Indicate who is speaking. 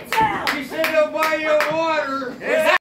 Speaker 1: She said, "I'll buy you water."